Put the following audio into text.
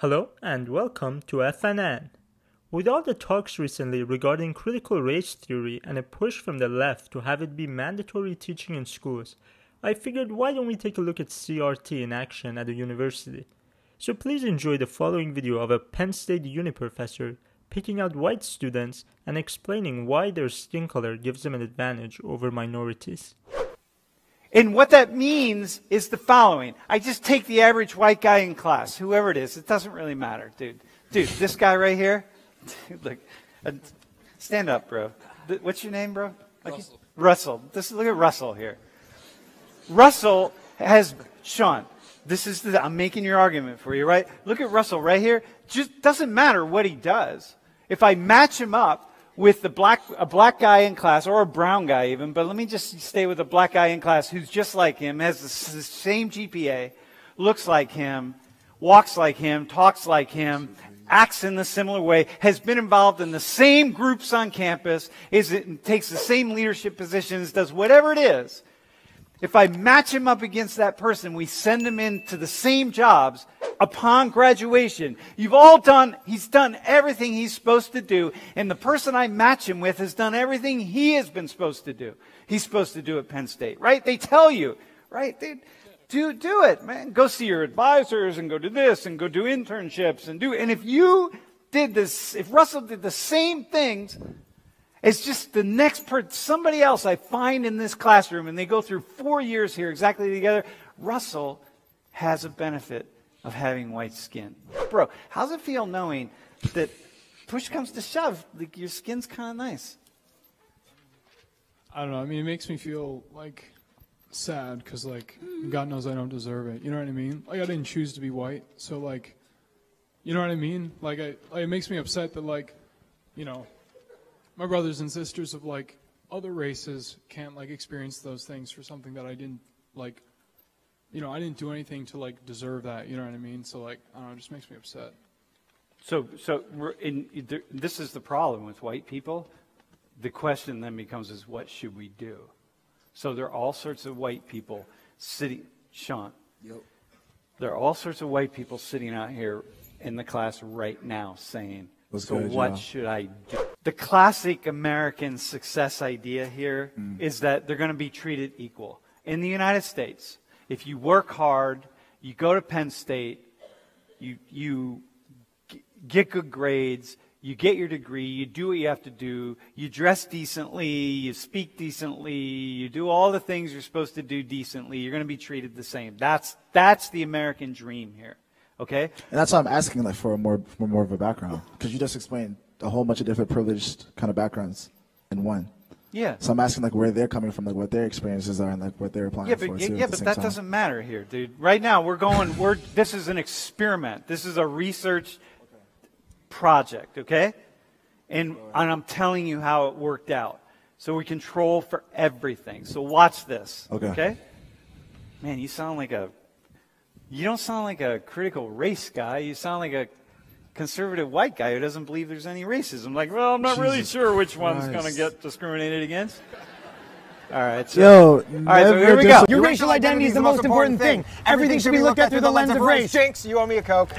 Hello and welcome to FNN. With all the talks recently regarding critical race theory and a push from the left to have it be mandatory teaching in schools, I figured why don't we take a look at CRT in action at a university. So please enjoy the following video of a Penn State uni professor picking out white students and explaining why their skin color gives them an advantage over minorities. And what that means is the following. I just take the average white guy in class, whoever it is. It doesn't really matter, dude. Dude, this guy right here. Dude, look, uh, stand up, bro. Th- What's your name, bro? Like you- Russell. Russell. This look at Russell here. Russell has Sean. This is the, I'm making your argument for you, right? Look at Russell right here. Just doesn't matter what he does. If I match him up with the black a black guy in class or a brown guy even, but let me just stay with a black guy in class who's just like him, has the, the same GPA, looks like him, walks like him, talks like him, acts in a similar way, has been involved in the same groups on campus, is it, takes the same leadership positions, does whatever it is. If I match him up against that person, we send him into the same jobs upon graduation. You've all done, he's done everything he's supposed to do, and the person I match him with has done everything he has been supposed to do. He's supposed to do at Penn State, right? They tell you, right? They, do, do it, man. Go see your advisors and go do this and go do internships and do, and if you did this, if Russell did the same things, it's just the next person, somebody else I find in this classroom, and they go through four years here exactly together. Russell has a benefit of having white skin. Bro, how's it feel knowing that push comes to shove, like your skin's kind of nice? I don't know. I mean, it makes me feel like sad because, like, God knows I don't deserve it. You know what I mean? Like, I didn't choose to be white, so like, you know what I mean? Like, I, like, it makes me upset that, like, you know, my brothers and sisters of like other races can't like experience those things for something that I didn't like. You know, I didn't do anything to like deserve that. You know what I mean? So like, I don't know. It just makes me upset. So, so we're in, this is the problem with white people. The question then becomes is what should we do? So there are all sorts of white people sitting, Sean, there are all sorts of white people sitting out here in the class right now saying, What's so good, what Joe?" should I do? The classic American success idea here is Mm. that they're going to be treated equal. In the United States, if you work hard, you go to Penn State, you, you g- get good grades, you get your degree, you do what you have to do, you dress decently, you speak decently, you do all the things you're supposed to do decently, you're going to be treated the same. That's, that's the American dream here. Okay? And that's why I'm asking like for a more for more of a background because you just explained a whole bunch of different privileged kind of backgrounds in one. Yeah. So I'm asking like where they're coming from, like what their experiences are, and like what they're applying Yeah, for. but, too, yeah, at but that time. doesn't matter here, dude. Right now, we're going, we're, this is an experiment. This is a research project, okay? And, and I'm telling you how it worked out. So we control for everything. So watch this. Okay. Okay? Man, you sound like a, you don't sound like a critical race guy. You sound like a conservative white guy who doesn't believe there's any racism. Like, well, I'm not really sure which one's going to get discriminated against. All right. So, Yo, all right, so here we go. Your racial identity is the most important thing. Everything should be looked at through the lens of race. Jinx, you owe me a Coke.